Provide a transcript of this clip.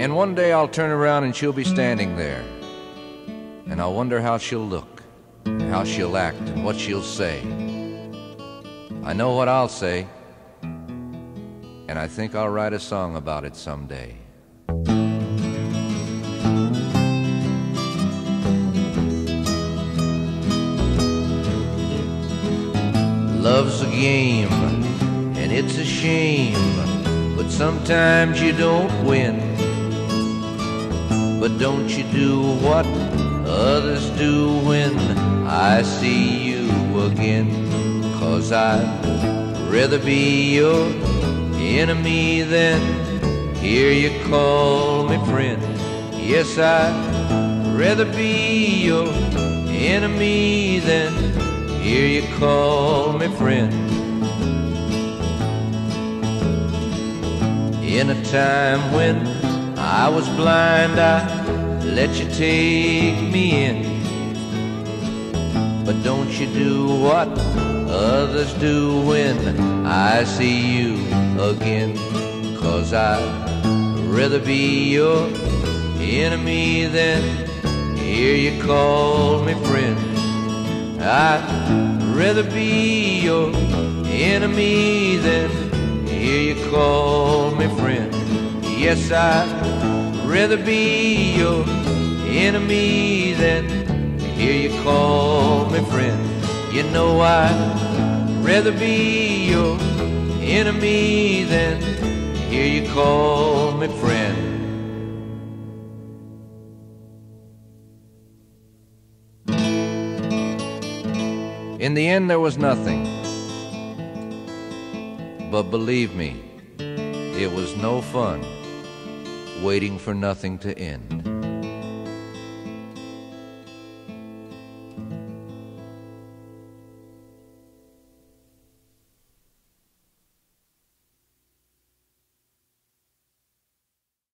And one day I'll turn around and she'll be standing there. And I'll wonder how she'll look, how she'll act, and what she'll say. I know what I'll say, and I think I'll write a song about it someday. Love's a game, and it's a shame, but sometimes you don't win. But don't you do what others do when I see you again? Cause I'd rather be your enemy than hear you call me friend. Yes, I'd rather be your enemy than hear you call me friend. In a time when I was blind, I let you take me in. But don't you do what others do when I see you again. Cause I'd rather be your enemy than hear you call me friend. I'd rather be your enemy than hear you call. Yes, I'd rather be your enemy than hear you call me friend. You know I'd rather be your enemy than hear you call me friend. In the end, there was nothing. But believe me, it was no fun waiting for nothing to end.